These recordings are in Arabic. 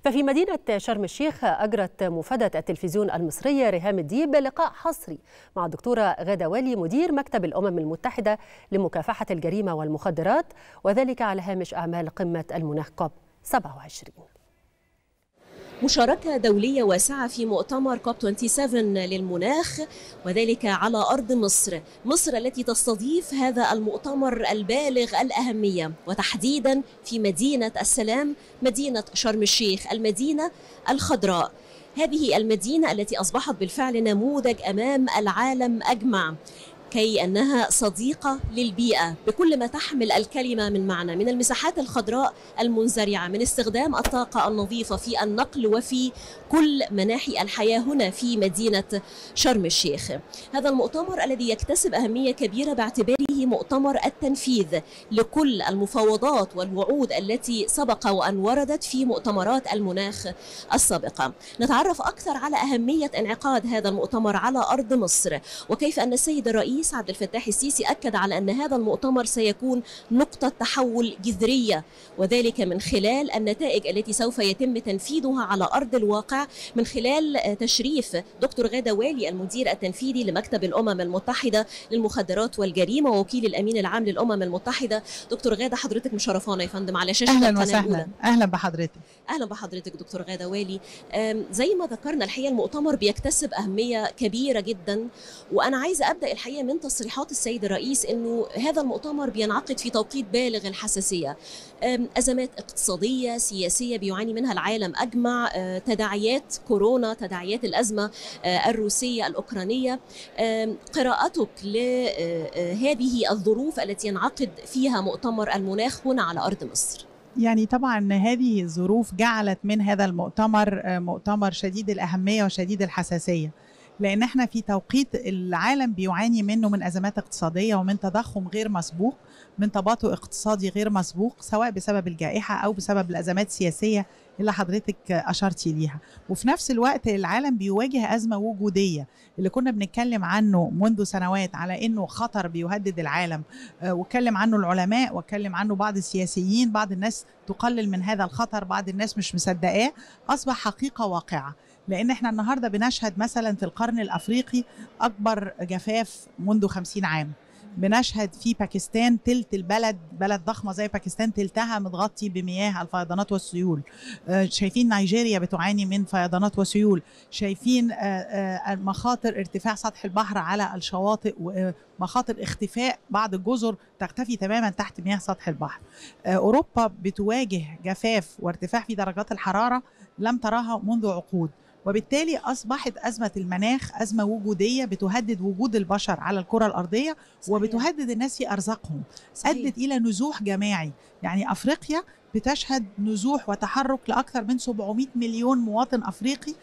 ففي مدينة شرم الشيخ أجرت مفادة التلفزيون المصرية ريهام الديب لقاء حصري مع الدكتورة غادة والي مدير مكتب الأمم المتحدة لمكافحة الجريمة والمخدرات وذلك على هامش أعمال قمة المناخ كوب 27 مشاركة دولية واسعة في مؤتمر كوب 27 للمناخ وذلك على أرض مصر. مصر التي تستضيف هذا المؤتمر البالغ الأهمية. وتحديدا في مدينة السلام مدينة شرم الشيخ المدينة الخضراء. هذه المدينة التي أصبحت بالفعل نموذج أمام العالم أجمع. كي أنها صديقة للبيئة بكل ما تحمل الكلمة من معنى من المساحات الخضراء المنزرعة من استخدام الطاقة النظيفة في النقل وفي كل مناحي الحياة هنا في مدينة شرم الشيخ. هذا المؤتمر الذي يكتسب أهمية كبيرة باعتباره مؤتمر التنفيذ لكل المفاوضات والوعود التي سبق وأن وردت في مؤتمرات المناخ السابقة. نتعرف أكثر على أهمية انعقاد هذا المؤتمر على أرض مصر وكيف أن السيد الرئيس الرئيس عبد الفتاح السيسي أكد على أن هذا المؤتمر سيكون نقطة تحول جذرية وذلك من خلال النتائج التي سوف يتم تنفيذها على أرض الواقع من خلال تشريف دكتور غادة والي المدير التنفيذي لمكتب الأمم المتحدة للمخدرات والجريمة ووكيل الأمين العام للأمم المتحدة. دكتور غادة حضرتك مشرفانا يا فندم على شاشة أهلا وسهلا. أهلا بحضرتك. أهلا بحضرتك دكتور غادة والي. زي ما ذكرنا الحقيقة المؤتمر بيكتسب أهمية كبيرة جدا وأنا عايزة أبدأ الحقيقة من تصريحات السيد الرئيس إنه هذا المؤتمر بينعقد في توقيت بالغ الحساسية. أزمات اقتصادية سياسية بيعاني منها العالم أجمع تداعيات كورونا تداعيات الأزمة الروسية الأوكرانية. قراءتك لهذه الظروف التي ينعقد فيها مؤتمر المناخ هنا على أرض مصر. يعني طبعا هذه الظروف جعلت من هذا المؤتمر مؤتمر شديد الأهمية وشديد الحساسية. لأن إحنا في توقيت العالم بيعاني منه من أزمات اقتصادية ومن تضخم غير مسبوق. من تباطؤ اقتصادي غير مسبوق سواء بسبب الجائحة أو بسبب الأزمات السياسية اللي حضرتك أشرتي ليها. وفي نفس الوقت العالم بيواجه أزمة وجودية اللي كنا بنتكلم عنه منذ سنوات على إنه خطر بيهدد العالم واتكلم عنه العلماء واتكلم عنه بعض السياسيين بعض الناس تقلل من هذا الخطر بعض الناس مش مصدقاه. أصبح حقيقة واقعة لأن إحنا النهارده بنشهد مثلا في القرن الأفريقي أكبر جفاف منذ خمسين عام. بنشهد في باكستان تلت البلد بلد ضخمة زي باكستان تلتها متغطي بمياه الفيضانات والسيول. شايفين نيجيريا بتعاني من فيضانات وسيول. شايفين مخاطر ارتفاع سطح البحر على الشواطئ ومخاطر اختفاء بعض الجزر تختفي تماما تحت مياه سطح البحر. أوروبا بتواجه جفاف وارتفاع في درجات الحرارة لم تراها منذ عقود. وبالتالي أصبحت أزمة المناخ أزمة وجودية بتهدد وجود البشر على الكرة الأرضية صحيح. وبتهدد الناس في أرزاقهم. صحيح. أدت إلى نزوح جماعي. يعني أفريقيا بتشهد نزوح وتحرك لأكثر من 700 مليون مواطن أفريقي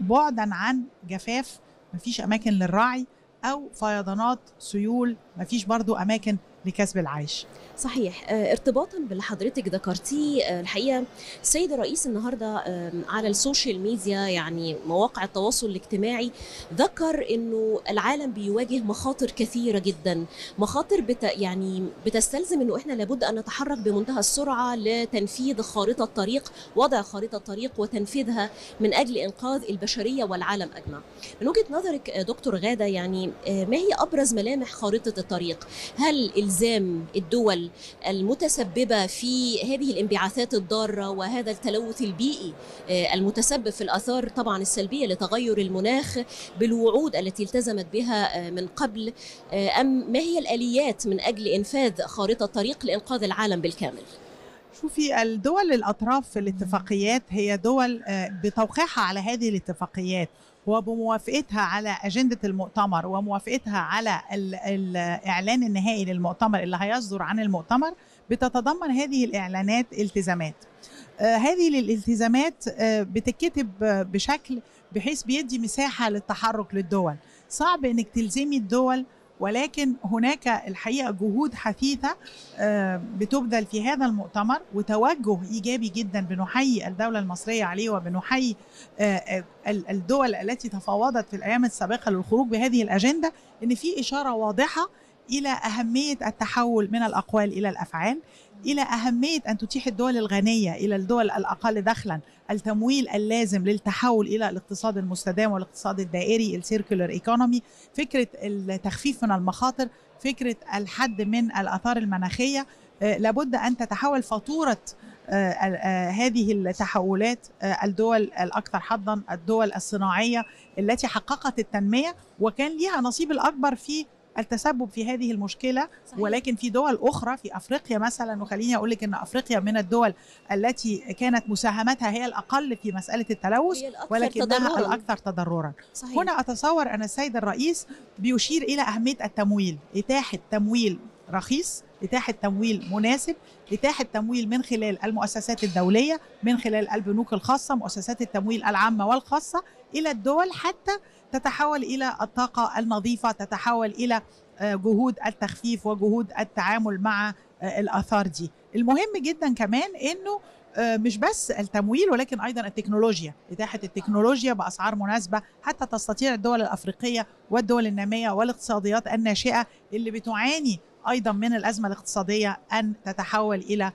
بعدا عن جفاف. مفيش أماكن للرعي أو فيضانات سيول. مفيش برضو أماكن لكسب العيش. صحيح. ارتباطا باللي حضرتك ذكرتيه الحقيقة السيد الرئيس النهارده على ال social media يعني مواقع التواصل الاجتماعي ذكر إنه العالم بيواجه مخاطر كثيرة جدا. مخاطر بت يعني بتستلزم إنه إحنا لابد أن نتحرك بمنتهى السرعة لتنفيذ خارطة طريق وضع خارطة طريق وتنفيذها من أجل إنقاذ البشرية والعالم أجمع. من وجهة نظرك دكتور غادة يعني ما هي أبرز ملامح خارطة الطريق؟ هل إلزام الدول المتسببة في هذه الانبعاثات الضارة وهذا التلوث البيئي المتسبب في الآثار طبعا السلبية لتغير المناخ بالوعود التي التزمت بها من قبل أم ما هي الآليات من أجل إنفاذ خارطة طريق لإنقاذ العالم بالكامل؟ شوفي الدول الأطراف في الاتفاقيات هي دول بتوقيعها على هذه الاتفاقيات وبموافقتها على أجندة المؤتمر وموافقتها على الإعلان النهائي للمؤتمر اللي هيصدر عن المؤتمر بتتضمن هذه الإعلانات التزامات. آه هذه الالتزامات آه بتتكتب بشكل بحيث بيدي مساحة للتحرك للدول. صعب إنك تلزمي الدول ولكن هناك الحقيقة جهود حثيثة بتبذل في هذا المؤتمر وتوجه إيجابي جدا بنحيي الدولة المصرية عليه وبنحيي الدول التي تفاوضت في الأيام السابقة للخروج بهذه الأجندة إن في إشارة واضحة إلى أهمية التحول من الأقوال إلى الأفعال إلى أهمية أن تتيح الدول الغنية إلى الدول الأقل دخلا. التمويل اللازم للتحول إلى الاقتصاد المستدام والاقتصاد الدائري السيركولر ايكونومي فكرة التخفيف من المخاطر فكرة الحد من الآثار المناخية. لابد أن تتحول فاتورة هذه التحولات الدول الأكثر حظا الدول الصناعية التي حققت التنمية وكان لها نصيب الأكبر في التسبب في هذه المشكلة صحيح. ولكن في دول أخرى في أفريقيا مثلا وخليني أقول لك أن أفريقيا من الدول التي كانت مساهمتها هي الأقل في مسألة التلوث ولكنها تضرراً. الأكثر تضررا صحيح. هنا أتصور أن السيد الرئيس بيشير إلى أهمية التمويل إتاحة تمويل رخيص إتاحة تمويل مناسب إتاحة تمويل من خلال المؤسسات الدولية من خلال البنوك الخاصة مؤسسات التمويل العامة والخاصة إلى الدول حتى تتحول إلى الطاقة النظيفة تتحول إلى جهود التخفيف وجهود التعامل مع الآثار دي. المهم جدا كمان إنه مش بس التمويل ولكن أيضا التكنولوجيا. إتاحة التكنولوجيا بأسعار مناسبة حتى تستطيع الدول الأفريقية والدول النامية والاقتصاديات الناشئة اللي بتعاني أيضا من الأزمة الاقتصادية أن تتحول إلى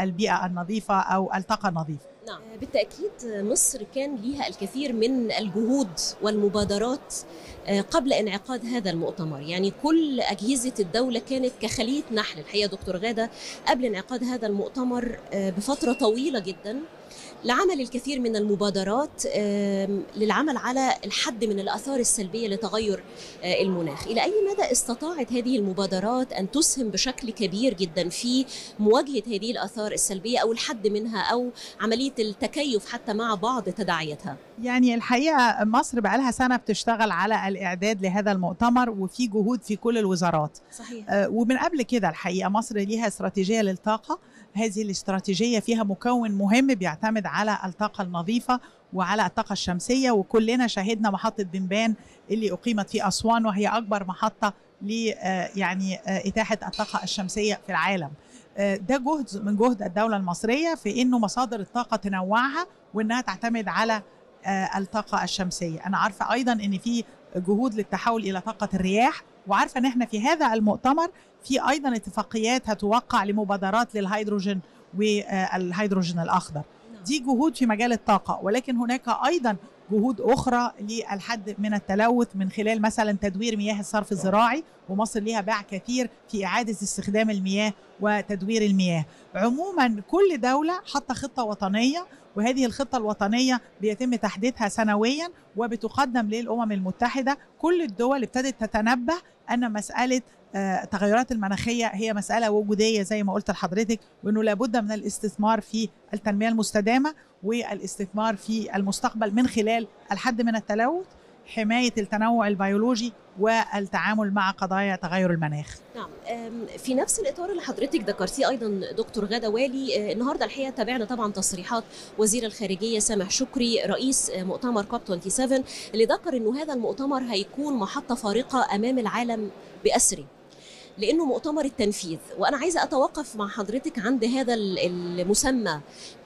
البيئة النظيفة أو الطاقة النظيفة. نعم. بالتأكيد مصر كان لها الكثير من الجهود والمبادرات قبل انعقاد هذا المؤتمر. يعني كل أجهزة الدولة كانت كخلية نحل. الحقيقة دكتور غادة قبل انعقاد هذا المؤتمر بفترة طويلة جدا لعمل الكثير من المبادرات للعمل على الحد من الآثار السلبية لتغير المناخ. إلى أي مدى استطاعت هذه المبادرات أن تسهم بشكل كبير جدا في مواجهة هذه الآثار السلبية أو الحد منها أو عملية التكيف حتى مع بعض تداعياتها يعني الحقيقة مصر بقى لها سنة بتشتغل على الإعداد لهذا المؤتمر وفي جهود في كل الوزارات. صحيح. ومن قبل كده الحقيقة مصر ليها استراتيجية للطاقة. هذه الاستراتيجية فيها مكون مهم بيعتمد على الطاقة النظيفة وعلى الطاقة الشمسية وكلنا شاهدنا محطة بنبان اللي أقيمت في أسوان وهي أكبر محطة ل يعني إتاحة الطاقة الشمسية في العالم. ده جهد من جهد الدولة المصرية في إنه مصادر الطاقة تنوعها وإنها تعتمد على الطاقة الشمسية. أنا عارفة أيضا إن في جهود للتحول إلى طاقة الرياح وعارفة إن إحنا في هذا المؤتمر في أيضا اتفاقيات هتوقع لمبادرات للهيدروجين والهيدروجين الأخضر. دي جهود في مجال الطاقة ولكن هناك أيضا جهود أخرى للحد من التلوث من خلال مثلا تدوير مياه الصرف الزراعي ومصر ليها باع كثير في إعادة استخدام المياه وتدوير المياه. عموما كل دولة حاطة خطة وطنية وهذه الخطة الوطنية بيتم تحديثها سنويا وبتقدم للأمم المتحدة. كل الدول ابتدت تتنبه أن مسألة التغيرات المناخية هي مسألة وجودية زي ما قلت لحضرتك وإنه لابد من الاستثمار في التنمية المستدامة والاستثمار في المستقبل من خلال الحد من التلوث. حماية التنوع البيولوجي والتعامل مع قضايا تغير المناخ. نعم في نفس الإطار اللي حضرتك ذكرتيه أيضا دكتور غادة والي النهارده الحقيقة تابعنا طبعا تصريحات وزير الخارجية سامح شكري رئيس مؤتمر كوب 27 اللي ذكر إنه هذا المؤتمر هيكون محطة فارقة أمام العالم بأسره. لأنه مؤتمر التنفيذ. وأنا عايزة أتوقف مع حضرتك عند هذا المسمى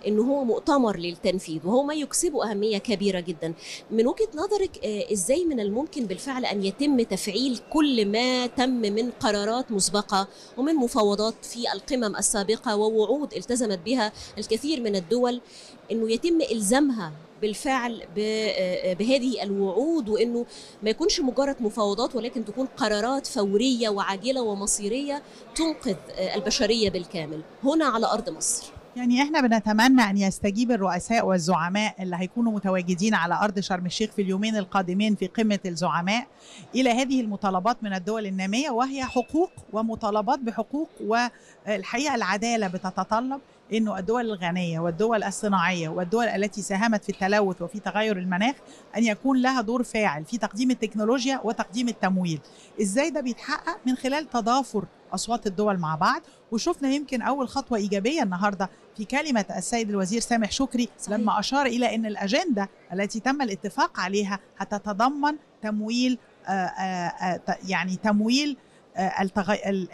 إنه هو مؤتمر للتنفيذ وهو ما يكسبه أهمية كبيرة جدا. من وجهة نظرك إزاي من الممكن بالفعل أن يتم تفعيل كل ما تم من قرارات مسبقة ومن مفاوضات في القمم السابقة ووعود التزمت بها الكثير من الدول إنه يتم إلزامها بالفعل بهذه الوعود وإنه ما يكونش مجرد مفاوضات ولكن تكون قرارات فورية وعاجلة ومصيرية تنقذ البشرية بالكامل هنا على أرض مصر. يعني إحنا بنتمنى أن يستجيب الرؤساء والزعماء اللي هيكونوا متواجدين على أرض شرم الشيخ في اليومين القادمين في قمة الزعماء إلى هذه المطالبات من الدول النامية وهي حقوق ومطالبات بحقوق والحقيقة العدالة بتتطلب إنه الدول الغنية والدول الصناعية والدول التي ساهمت في التلوث وفي تغير المناخ أن يكون لها دور فاعل في تقديم التكنولوجيا وتقديم التمويل. إزاي ده بيتحقق؟ من خلال تضافر أصوات الدول مع بعض وشفنا يمكن أول خطوة إيجابية النهارده في كلمة السيد الوزير سامح شكري صحيح. لما أشار إلى إن الأجندة التي تم الاتفاق عليها هتتضمن تمويل آآ آآ يعني تمويل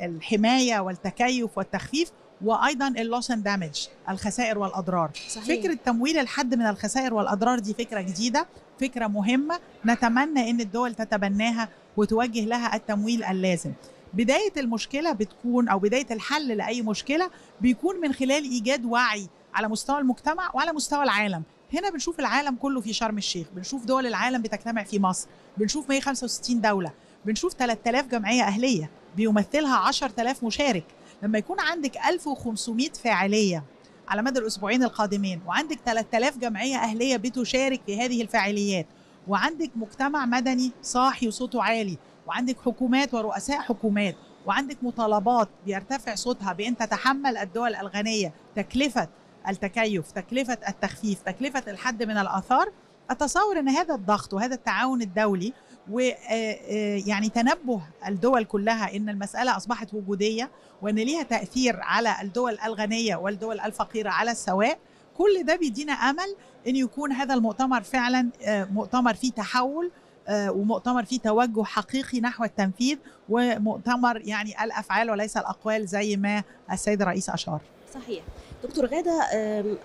الحماية والتكيف والتخفيف وأيضا اللوس اند دامج الخسائر والأضرار. صحيح. فكرة تمويل الحد من الخسائر والأضرار دي فكرة جديدة فكرة مهمة. نتمنى إن الدول تتبناها وتوجه لها التمويل اللازم. بداية المشكلة بتكون أو بداية الحل لأي مشكلة بيكون من خلال إيجاد وعي على مستوى المجتمع وعلى مستوى العالم. هنا بنشوف العالم كله في شرم الشيخ بنشوف دول العالم بتجتمع في مصر بنشوف 165 دولة بنشوف 3000 جمعية أهلية بيمثلها 10000 مشارك. لما يكون عندك 1500 فاعلية على مدى الأسبوعين القادمين وعندك 3000 جمعية أهلية بتشارك في هذه الفعاليات وعندك مجتمع مدني صاحي وصوته عالي وعندك حكومات ورؤساء حكومات وعندك مطالبات بيرتفع صوتها بأن تتحمل الدول الغنية تكلفة التكيف تكلفة التخفيف تكلفة الحد من الآثار أتصور أن هذا الضغط وهذا التعاون الدولي ويعني تنبه الدول كلها إن المسألة أصبحت وجودية وإن ليها تأثير على الدول الغنية والدول الفقيرة على السواء كل ده بيدينا أمل إن يكون هذا المؤتمر فعلا مؤتمر فيه تحول ومؤتمر فيه توجه حقيقي نحو التنفيذ ومؤتمر يعني الأفعال وليس الأقوال زي ما السيد الرئيس أشار. صحيح. دكتور غادة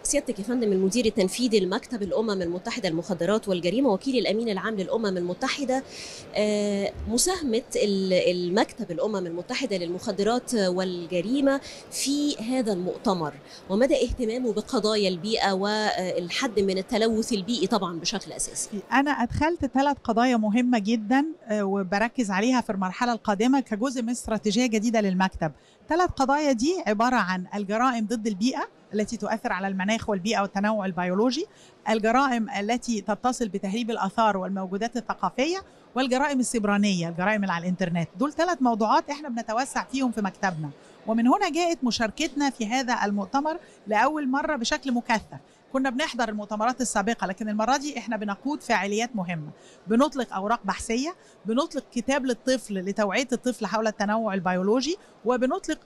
سيادتك يا فندم المدير التنفيذي لمكتب الأمم المتحدة المخدرات والجريمة وكيل الأمين العام للأمم المتحدة. مساهمة المكتب الأمم المتحدة للمخدرات والجريمة في هذا المؤتمر. ومدى اهتمامه بقضايا البيئة والحد من التلوث البيئي طبعا بشكل أساسي. أنا أدخلت ثلاث قضايا مهمة جدا وبركز عليها في المرحلة القادمة كجزء من استراتيجية جديدة للمكتب. ثلاث قضايا دي عبارة عن الجرائم ضد البيئة التي تؤثر على المناخ والبيئة والتنوع البيولوجي الجرائم التي تتصل بتهريب الآثار والموجودات الثقافية والجرائم السبرانية الجرائم اللي على الإنترنت. دول ثلاث موضوعات إحنا بنتوسع فيهم في مكتبنا. ومن هنا جاءت مشاركتنا في هذا المؤتمر لأول مرة بشكل مكثف. كنا بنحضر المؤتمرات السابقة لكن المرة دي إحنا بنقود فعاليات مهمة. بنطلق أوراق بحثية بنطلق كتاب للطفل لتوعية الطفل حول التنوع البيولوجي وبنطلق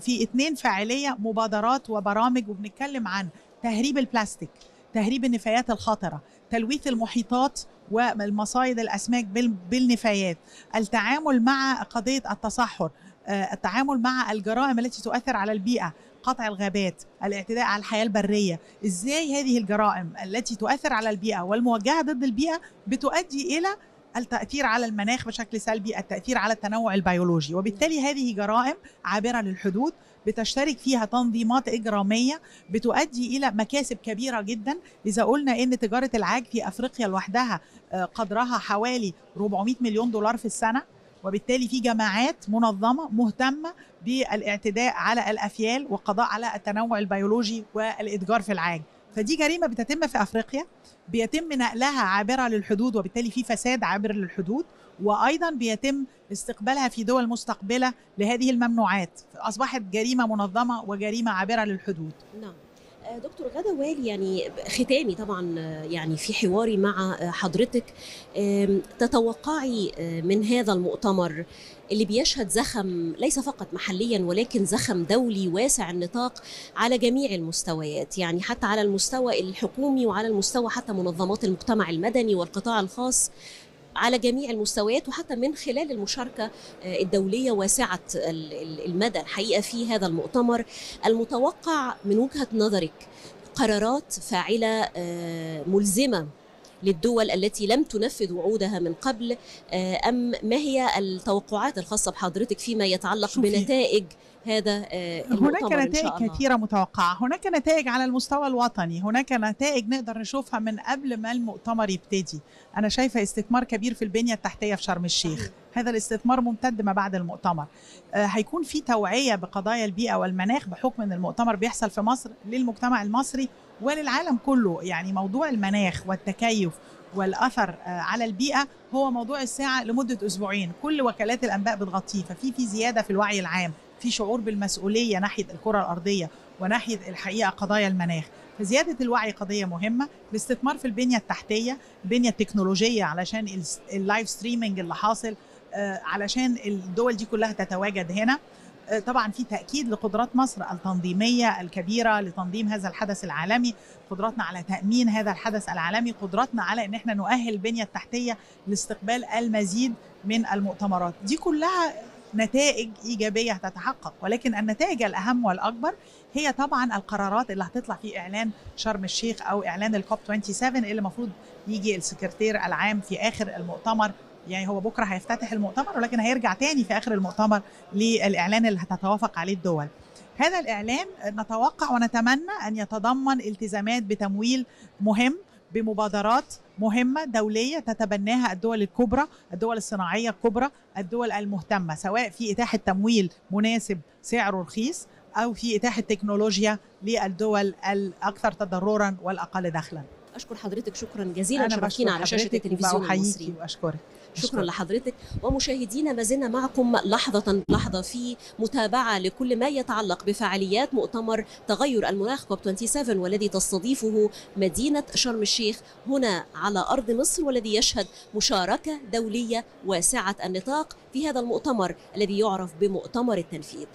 في اثنين فاعلية مبادرات وبرامج وبنتكلم عن تهريب البلاستيك تهريب النفايات الخطرة تلويث المحيطات والمصايد الأسماك بالنفايات التعامل مع قضية التصحر التعامل مع الجرائم التي تؤثر على البيئة قطع الغابات الاعتداء على الحياة البرية. إزاي هذه الجرائم التي تؤثر على البيئة والموجهة ضد البيئة بتؤدي إلى التأثير على المناخ بشكل سلبي التأثير على التنوع البيولوجي؟ وبالتالي هذه جرائم عابرة للحدود بتشترك فيها تنظيمات إجرامية بتؤدي إلى مكاسب كبيرة جدا. إذا قلنا إن تجارة العاج في أفريقيا لوحدها قدرها حوالي 400 مليون دولار في السنة وبالتالي في جماعات منظمة مهتمة بالاعتداء على الأفيال والقضاء على التنوع البيولوجي والإتجار في العاج. فدي جريمة بتتم في أفريقيا بيتم نقلها عابرة للحدود وبالتالي في فساد عابر للحدود وأيضا بيتم استقبالها في دول مستقبلة لهذه الممنوعات. أصبحت جريمة منظمة وجريمة عابرة للحدود. نعم. دكتور غدا والي يعني ختامي طبعا يعني في حواري مع حضرتك تتوقعي من هذا المؤتمر اللي بيشهد زخم ليس فقط محليا ولكن زخم دولي واسع النطاق على جميع المستويات يعني حتى على المستوى الحكومي وعلى المستوى حتى منظمات المجتمع المدني والقطاع الخاص. على جميع المستويات وحتى من خلال المشاركة الدولية واسعة المدى الحقيقة في هذا المؤتمر المتوقع من وجهة نظرك قرارات فاعلة ملزمة للدول التي لم تنفذ وعودها من قبل أم ما هي التوقعات الخاصة بحضرتك فيما يتعلق. بنتائج هذا هناك نتائج كثيرة متوقعة. هناك نتائج على المستوى الوطني. هناك نتائج نقدر نشوفها من قبل ما المؤتمر يبتدي. أنا شايفة استثمار كبير في البنية التحتية في شرم الشيخ. هذا الاستثمار ممتد ما بعد المؤتمر. آه هيكون في توعية بقضايا البيئة والمناخ بحكم أن المؤتمر بيحصل في مصر للمجتمع المصري وللعالم كله. يعني موضوع المناخ والتكيف والأثر على البيئة هو موضوع الساعة لمدة أسبوعين. كل وكالات الأنباء بتغطيه. ففي في زيادة في الوعي العام. في شعور بالمسؤولية ناحية الكرة الأرضية وناحية الحقيقة قضايا المناخ. فزيادة الوعي قضية مهمة الاستثمار في البنية التحتية البنيه التكنولوجيه علشان ال live streaming اللي حاصل علشان الدول دي كلها تتواجد هنا. طبعا في تأكيد لقدرات مصر التنظيمية الكبيرة لتنظيم هذا الحدث العالمي قدراتنا على تأمين هذا الحدث العالمي قدراتنا على إن إحنا نؤهل البنية التحتية لاستقبال المزيد من المؤتمرات. دي كلها نتائج إيجابية هتتحقق ولكن النتائج الأهم والأكبر هي طبعا القرارات اللي هتطلع في إعلان شرم الشيخ أو إعلان الكوب 27 اللي المفروض يجي السكرتير العام في آخر المؤتمر يعني هو بكرة هيفتتح المؤتمر ولكن هيرجع تاني في آخر المؤتمر للإعلان اللي هتتوافق عليه الدول. هذا الإعلان نتوقع ونتمنى أن يتضمن التزامات بتمويل مهم بمبادرات مهمة دولية تتبناها الدول الكبرى الدول الصناعية الكبرى الدول المهتمة سواء في إتاحة تمويل مناسب سعره رخيص أو في إتاحة تكنولوجيا للدول الأكثر تضررا والأقل دخلا. أشكر حضرتك شكرا جزيلا شرفتينا على شاشة التلفزيون المصري وأشكرك. شكرا لحضرتك. ومشاهدينا ما زلنا معكم لحظة لحظة في متابعة لكل ما يتعلق بفعاليات مؤتمر تغير المناخ كوب 27 والذي تستضيفه مدينة شرم الشيخ هنا على أرض مصر والذي يشهد مشاركة دولية واسعة النطاق في هذا المؤتمر الذي يعرف بمؤتمر التنفيذ.